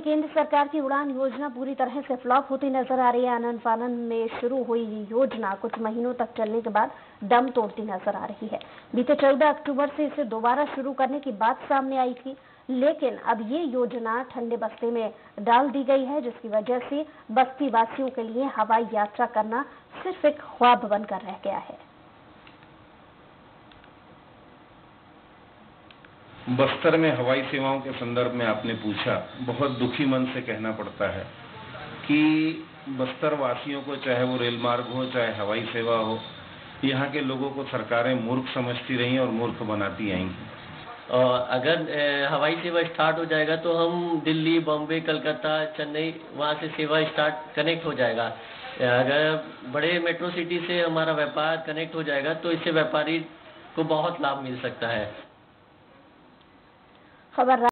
में केंद्र सरकार की उड़ान योजना पूरी तरह से फ्लॉप होती नज़र आ रही है। आनंद फानंद में शुरू हुई योजना कुछ महीनों तक चलने के बाद दम तोड़ती नज़र आ रही है। बीते 14 अक्टूबर से इसे दोबारा शुरू करने की बात सामने आई थी, लेकिन अब ये योजना ठंडे बस्ते में डाल दी गई है, जिसकी वजह से बस्ती वासियों के लिए हवाई यात्रा करना सिर्फ़ एक ख्वाब बनकर रह गया है। बस्तर में हवाई सेवाओं के संदर्भ में आपने पूछा, बहुत दुखी मन से कहना पड़ता है कि बस्तर वासियों को चाहे वो रेल मार्ग हो, चाहे हवाई सेवा हो, यहाँ के लोगों को सरकारें मूर्ख समझती रही और मूर्ख बनाती आई। और अगर हवाई सेवा स्टार्ट हो जाएगा तो हम दिल्ली, बॉम्बे, कलकत्ता, चेन्नई, वहाँ से सेवा स्टार्ट कनेक्ट हो जाएगा। अगर बड़े मेट्रो सिटी से हमारा व्यापार कनेक्ट हो जाएगा तो इससे व्यापारी को बहुत लाभ मिल सकता है। roubar